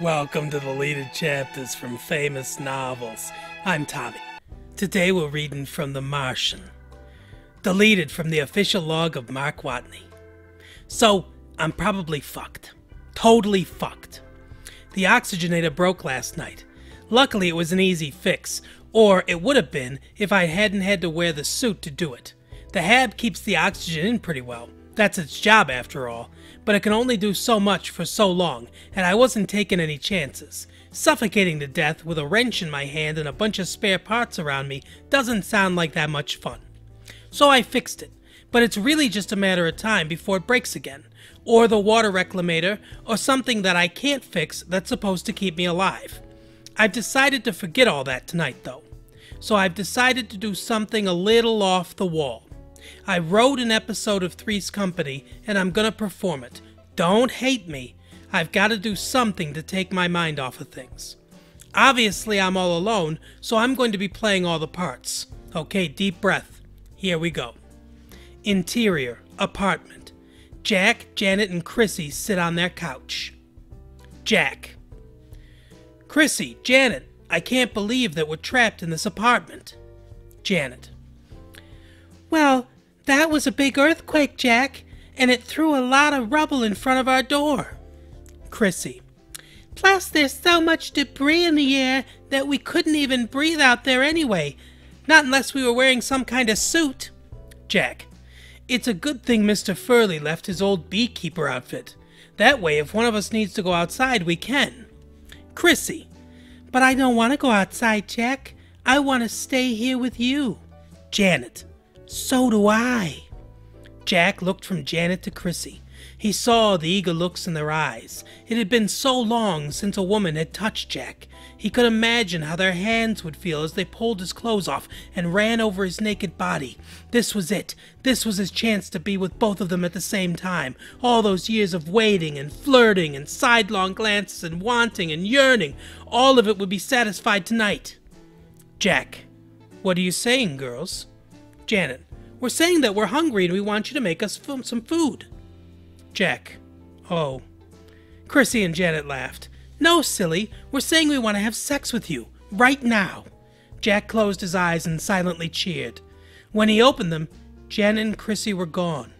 Welcome to the deleted chapters from famous novels. I'm Tommy. Today we're reading from The Martian, deleted from the official log of Mark Watney. So, I'm probably fucked. Totally fucked. The oxygenator broke last night. Luckily, it was an easy fix, or it would have been if I hadn't had to wear the suit to do it. The hab keeps the oxygen in pretty well. That's its job, after all, but it can only do so much for so long, and I wasn't taking any chances. Suffocating to death with a wrench in my hand and a bunch of spare parts around me doesn't sound like that much fun. So I fixed it, but it's really just a matter of time before it breaks again, or the water reclamator, or something that I can't fix that's supposed to keep me alive. I've decided to forget all that tonight, though. So I've decided to do something a little off the wall. I wrote an episode of Three's Company, and I'm gonna perform it. Don't hate me. I've got to do something to take my mind off of things. Obviously, I'm all alone, so I'm going to be playing all the parts. Okay, deep breath. Here we go. Interior, apartment. Jack, Janet, and Chrissy sit on their couch. Jack. Chrissy, Janet, I can't believe that we're trapped in this apartment. Janet. Well, that was a big earthquake, Jack, and it threw a lot of rubble in front of our door. Chrissy. Plus, there's so much debris in the air that we couldn't even breathe out there anyway. Not unless we were wearing some kind of suit. Jack. It's a good thing Mr. Furley left his old beekeeper outfit. That way, if one of us needs to go outside, we can. Chrissy. But I don't want to go outside, Jack. I want to stay here with you. Janet. So do I. Jack looked from Janet to Chrissy. He saw the eager looks in their eyes. It had been so long since a woman had touched Jack. He could imagine how their hands would feel as they pulled his clothes off and ran over his naked body. This was it. This was his chance to be with both of them at the same time. All those years of waiting and flirting and sidelong glances and wanting and yearning, all of it would be satisfied tonight. Jack, what are you saying, girls? Janet, we're saying that we're hungry and we want you to make us some food. Jack, oh. Chrissy and Janet laughed. No, silly, we're saying we want to have sex with you, right now. Jack closed his eyes and silently cheered. When he opened them, Janet and Chrissy were gone.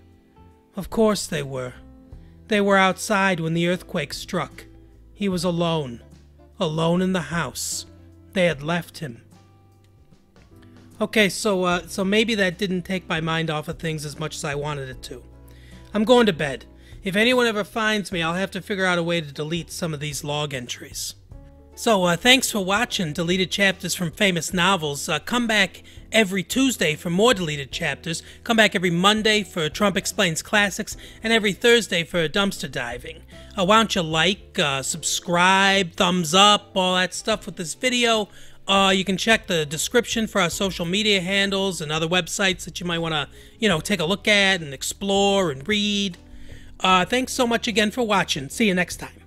Of course they were. They were outside when the earthquake struck. He was alone. Alone in the house. They had left him. Okay, so uh, so maybe that didn't take my mind off of things as much as I wanted it to. I'm going to bed. If anyone ever finds me, I'll have to figure out a way to delete some of these log entries. So, uh, thanks for watching Deleted Chapters from Famous Novels. Uh, come back every Tuesday for more deleted chapters. Come back every Monday for Trump Explains Classics, and every Thursday for Dumpster Diving. Uh, why don't you like, uh, subscribe, thumbs up, all that stuff with this video. Uh, you can check the description for our social media handles and other websites that you might want to, you know, take a look at and explore and read. Uh, thanks so much again for watching. See you next time.